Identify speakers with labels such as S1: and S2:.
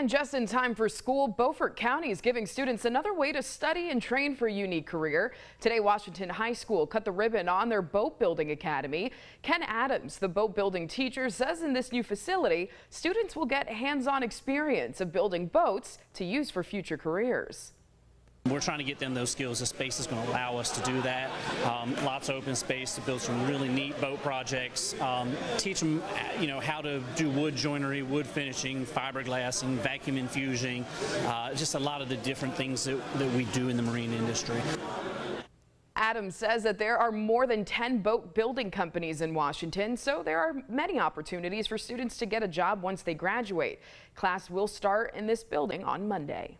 S1: And just in time for school, Beaufort County is giving students another way to study and train for a unique career. Today, Washington High School cut the ribbon on their boat building academy. Ken Adams, the boat building teacher, says in this new facility, students will get hands-on experience of building boats to use for future careers.
S2: We're trying to get them those skills. The space is going to allow us to do that. Um, lots of open space to build some really neat boat projects. Um, teach them, you know, how to do wood joinery, wood finishing, fiberglassing, vacuum infusing, uh, just a lot of the different things that, that we do in the marine industry.
S1: Adams says that there are more than 10 boat building companies in Washington, so there are many opportunities for students to get a job once they graduate. Class will start in this building on Monday.